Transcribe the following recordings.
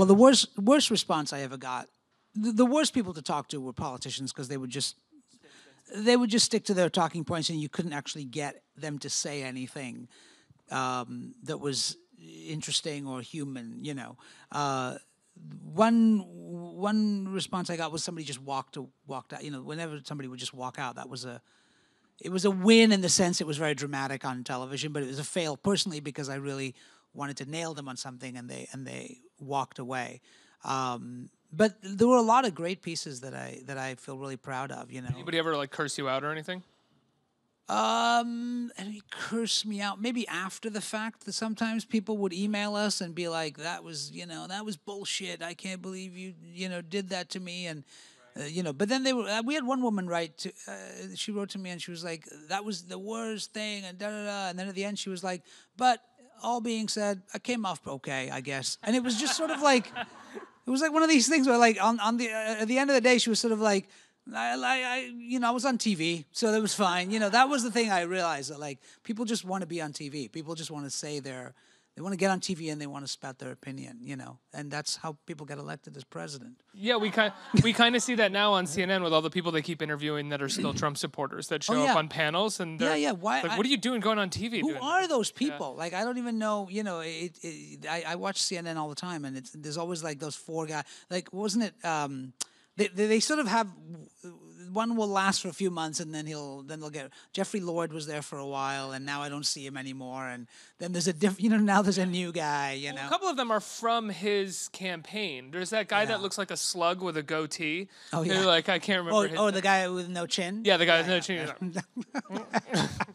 Well, the worst worst response I ever got, the, the worst people to talk to were politicians because they would just they would just stick to their talking points, and you couldn't actually get them to say anything um, that was interesting or human. You know, uh, one one response I got was somebody just walked walked out. You know, whenever somebody would just walk out, that was a it was a win in the sense it was very dramatic on television, but it was a fail personally because I really wanted to nail them on something, and they and they walked away. Um, but there were a lot of great pieces that I that I feel really proud of. You know, Anybody ever like curse you out or anything? Um, and he cursed me out. Maybe after the fact, that sometimes people would email us and be like, "That was, you know, that was bullshit. I can't believe you, you know, did that to me." And uh, you know, but then they were. Uh, we had one woman write to. Uh, she wrote to me and she was like, "That was the worst thing," and da da da. And then at the end, she was like, "But all being said, I came off okay, I guess." And it was just sort of like, it was like one of these things where, like, on on the uh, at the end of the day, she was sort of like. I, I, I, you know, I was on TV, so that was fine. You know, that was the thing I realized that like people just want to be on TV. People just want to say their, they want to get on TV and they want to spout their opinion. You know, and that's how people get elected as president. Yeah, we kind we kind of see that now on CNN with all the people they keep interviewing that are still Trump supporters that show Oh, yeah. up on panels and they're Yeah, yeah, why- like, I- what are you doing going on TV? Who are this?" those people? Like I don't even know. You know, it, it, I, I watch CNN all the time, and it's there's always like those four guys. Like wasn't it? Um, they, they they sort of have one will last for a few months, and then he'll then they'll get. Jeffrey Lord was there for a while, and now I don't see him anymore. And then there's a different. You know, now there's a new guy. You know. A couple of them are from his campaign. There's that guy Yeah. that looks like a slug with a goatee. Oh, yeah. Like I can't remember. Oh, oh, the guy with no chin. yeah, the guy with no chin.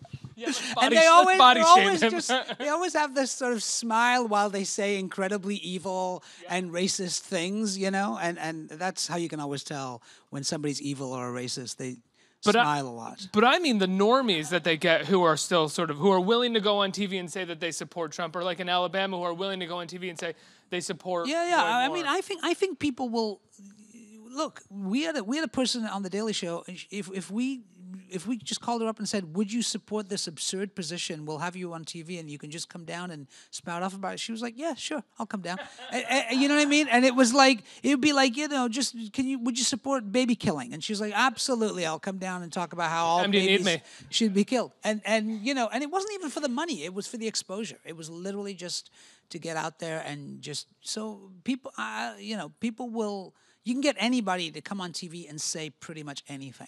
Yeah, and they always, body always him. just, they always have this sort of smile while they say incredibly evil and racist things, you know, and and that's how you can always tell when somebody's evil or a racist. They But I- smile a lot. But I mean the normies that they get who are still sort of who are willing to go on TV and say that they support Trump, or like in Alabama who are willing to go on TV and say they support. Yeah, yeah. I I mean, I think I think people will look. We had a we had a person on the Daily Show. If if we if we just called her up and said, "Would you support this absurd position? We'll have you on TV, and you can just come down and spout off about it." She was like, "Yeah, sure, I'll come down." And- and- you know what I mean? And it was like it would be like you know, just can you would you support baby killing? And she was like, "Absolutely, I'll come down and talk about how all Time do need babies me? should be killed." And and you know, and it wasn't even for the money; it was for the exposure. It was literally just to get out there and just so people, uh, you know, people will. You can get anybody to come on TV and say pretty much anything.